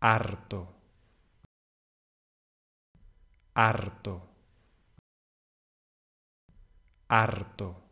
harto, harto, harto.